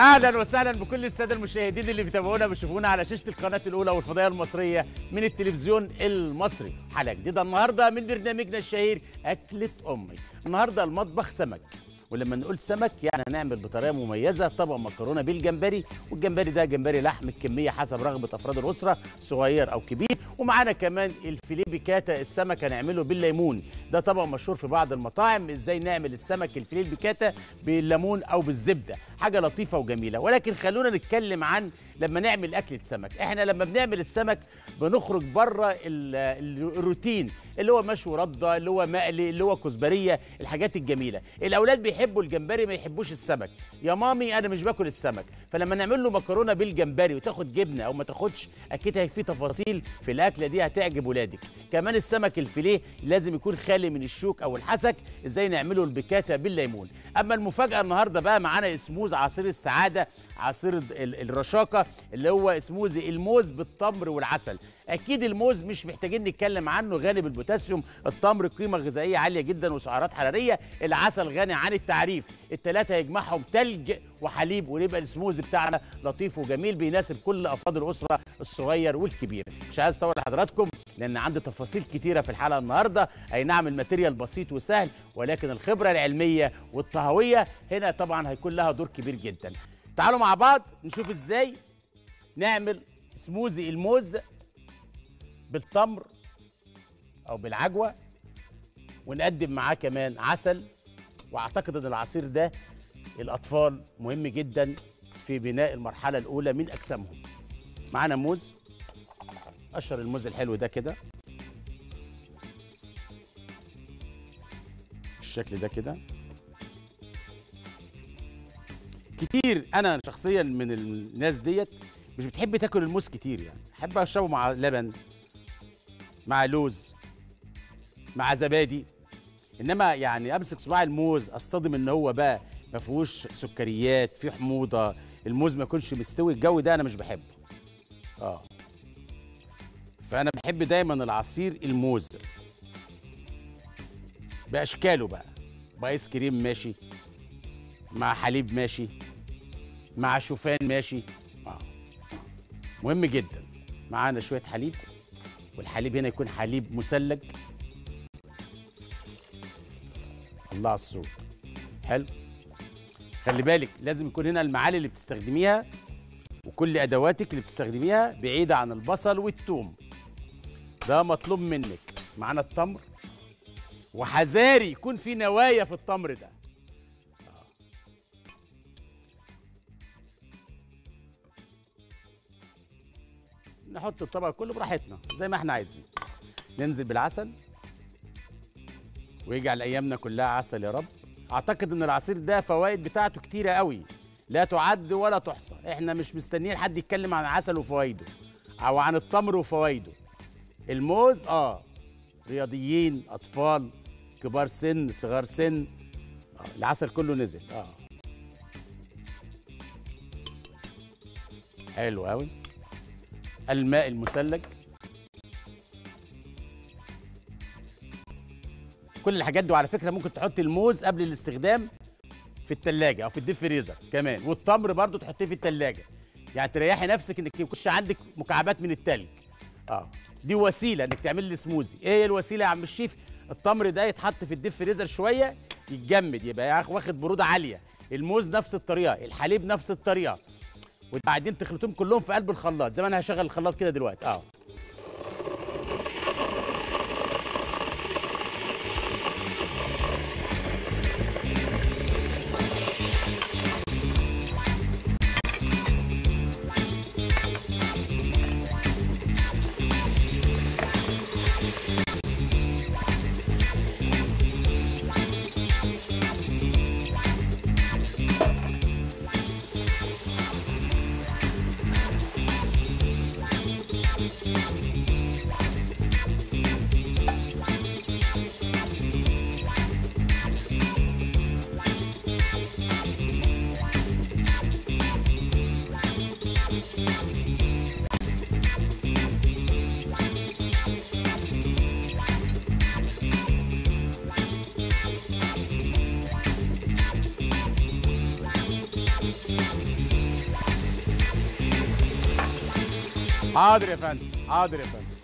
أهلا وسهلا بكل السادة المشاهدين اللي بيتابعونا بيشوفونا على شاشة القناة الأولى والفضائية المصرية من التلفزيون المصري. حلقة جديدة النهارده من برنامجنا الشهير أكلة أمي. النهارده المطبخ سمك. ولما نقول سمك يعني هنعمل بطريقة مميزة طبق مكرونة بالجمبري والجمبري ده جمبري لحم الكميه حسب رغبة أفراد الأسرة صغير أو كبير. ومعانا كمان الفيليه بيكاتا السمك هنعمله بالليمون. ده طبق مشهور في بعض المطاعم. إزاي نعمل السمك الفيليه البيكاتا بالليمون أو بالزبدة. حاجة لطيفة وجميلة. ولكن خلونا نتكلم عن لما نعمل أكلة سمك. إحنا لما بنعمل السمك بنخرج بره الروتين اللي هو مشوي رده اللي هو مقلي اللي هو كزبرية الحاجات الجميلة. الأولاد بيحبوا الجمبري ما يحبوش السمك. يا مامي أنا مش باكل السمك. فلما نعمل له مكرونة بالجمبري وتاخد جبنة أو ما تاخدش أكيد في تفاصيل في الأكلة دي هتعجب ولادك. كمان السمك الفيليه لازم يكون خالي من الشوك أو الحسك إزاي نعمله البيكاتا بالليمون. أما المفاجأة النهارده بقى معانا سموز عصير السعادة عصير الرشاقة اللي هو سموزي الموز بالتمر والعسل. أكيد الموز مش محتاجين نتكلم عنه غني بالبوتاسيوم التمر قيمة غذائية عالية جدا وسعرات حرارية العسل غني عن التعريف. الثلاثه يجمعهم تلج وحليب ويبقى السموزي بتاعنا لطيف وجميل بيناسب كل أفراد الأسرة الصغير والكبير. مش عايز أطول لحضراتكم لأن عندي تفاصيل كتيرة في الحلقة النهارده. أي نعم الماتيريال بسيط وسهل ولكن الخبرة العلمية والطهويه هنا طبعا هيكون لها دور كبير جدا. تعالوا مع بعض نشوف إزاي نعمل سموزي الموز بالتمر أو بالعجوة ونقدم معاه كمان عسل. وأعتقد إن العصير ده الأطفال مهم جدا في بناء المرحلة الأولى من أجسامهم. معانا موز؟ قشر الموز الحلو ده كده. بالشكل ده كده. كتير أنا شخصيا من الناس ديت مش بتحب تاكل الموز كتير يعني. أحب أشربه مع لبن مع لوز مع زبادي. إنما يعني أمسك صباع الموز أصطدم إن هو بقى ما فيهوش سكريات فيه حموضة الموز ما يكونش مستوي الجو ده أنا مش بحبه. آه. فأنا بحب دايما العصير الموز. بأشكاله بقى. بآيس كريم ماشي. مع حليب ماشي. مع شوفان ماشي. آه. مهم جدا. معانا شوية حليب. والحليب هنا يكون حليب مثلج. الله على الصوت. حلو. خلي بالك لازم يكون هنا المعالي اللي بتستخدميها وكل أدواتك اللي بتستخدميها بعيدة عن البصل والثوم. ده مطلوب منك. معانا التمر. وحذاري يكون في نوايا في التمر ده. نحط الطبق كله براحتنا زي ما إحنا عايزين. ننزل بالعسل. ويجعل أيامنا كلها عسل يا رب. أعتقد إن العصير ده فوائد بتاعته كتيرة قوي. لا تعد ولا تحصى. إحنا مش مستنيين حد يتكلم عن العسل وفوائده أو عن التمر وفوائده. الموز آه. رياضيين أطفال كبار سن صغار سن. آه. العسل كله نزل. آه. حلو قوي الماء المثلج. كل الحاجات دي وعلى فكرة ممكن تحط الموز قبل الاستخدام في التلاجة أو في ال deep freezer كمان. والتمر برضو تحطيه في التلاجة. يعني تريحي نفسك إنك يكونش عندك مكعبات من التلج. آه. دي وسيلة إنك تعمل لي سموزي. إيه هي الوسيلة يا عم الشيف؟ التمر ده يتحط في ال deep freezer شوية يتجمد يبقى واخد برودة عالية. الموز نفس الطريقة الحليب نفس الطريقة. وبعدين تخلطهم كلهم في قلب الخلاط زي ما أنا هشغل الخلاط كده دلوقتي. آه. A'dır efendim. A'dır efendim.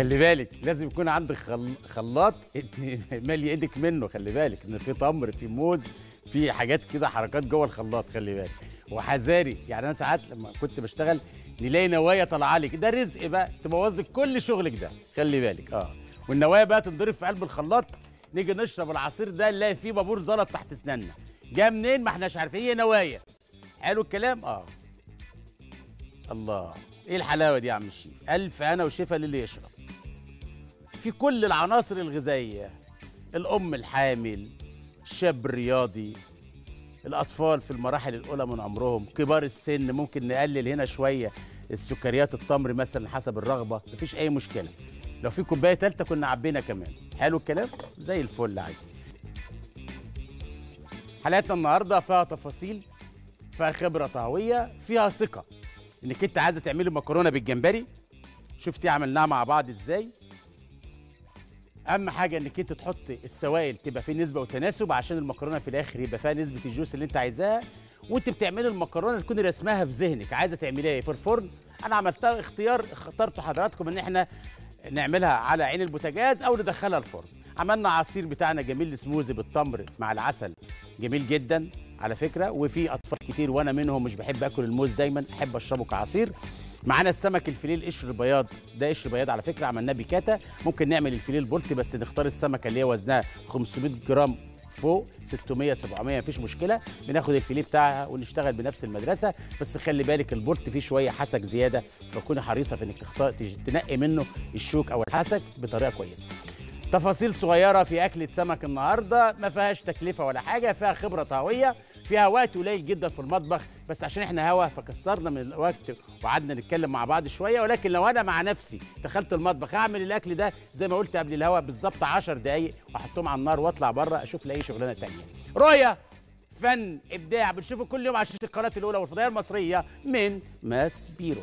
خلي بالك لازم يكون عندك خل... خلاط مالي إيدك منه خلي بالك إن في تمر في موز في حاجات كده حركات جوه الخلاط خلي بالك. وحذاري يعني أنا ساعات لما كنت بشتغل نلاقي نوايا طالعة لك ده رزق بقى تبوظ لك كل شغلك ده خلي بالك آه. والنوايا بقى تنضرب في قلب الخلاط نيجي نشرب العصير ده نلاقي فيه بابور زلط تحت أسناننا. جاء منين؟ ما إحناش عارفين هي نوايا. حلو الكلام؟ آه. الله إيه الحلاوة دي يا عم الشيف؟ ألف أنا وشفا للي يشرب. في كل العناصر الغذائية. الأم الحامل الشاب الرياضي الأطفال في المراحل الأولى من عمرهم كبار السن ممكن نقلل هنا شوية السكريات التمر مثلا حسب الرغبة مفيش أي مشكلة. لو في كوباية ثالثه كنا عبينا كمان. حلو الكلام؟ زي الفل عادي. حلقتنا النهارده فيها تفاصيل فيها خبرة طهوية فيها ثقة. إنك أنت عايزة تعملي مكرونة بالجمبري؟ شفتي عملناها مع بعض إزاي؟ أهم حاجة إنك أنت تحط السوائل تبقى في نسبة وتناسب عشان المكرونة في الآخر يبقى فيها نسبة الجوس اللي أنت عايزاها وأنت بتعملي المكرونة تكوني رسمها في ذهنك. عايزة تعمليها إيه؟ في الفرن. أنا عملتها اختيار اخترت حضراتكم إن إحنا نعملها على عين البوتاجاز أو ندخلها الفرن. عملنا عصير بتاعنا جميل سموزي بالتمر مع العسل. جميل جدا على فكرة وفي أطفال كتير وأنا منهم مش بحب آكل الموز دايما أحب أشربه كعصير. معانا السمك الفيليه القشر بياض ده قشر بياض على فكرة عملناه بيكاتا ممكن نعمل الفيليه البلطي بس نختار السمكة اللي هي وزنها 500 جرام فوق 600 700 مفيش مشكلة. بناخد الفيليه بتاعها ونشتغل بنفس المدرسة. بس خلي بالك البلطي فيه شوية حسك زيادة فكوني حريصة في إنك تنقي منه الشوك أو الحسك بطريقة كويسة. تفاصيل صغيرة في أكلة سمك النهاردة. ما فيهاش تكلفة ولا حاجة فيها خبرة طهوية فيها وقت قليل جدا في المطبخ. بس عشان إحنا هوا فكسرنا من الوقت وقعدنا نتكلم مع بعض شوية. ولكن لو أنا مع نفسي دخلت المطبخ أعمل الأكل ده زي ما قلت قبل الهوا بالظبط 10 دقايق وأحطهم على النار وأطلع بره أشوف لأي شغلانة تانية. رؤية فن إبداع بنشوفه كل يوم على شاشة القناة الأولى والفضائية المصرية من ماس بيرو.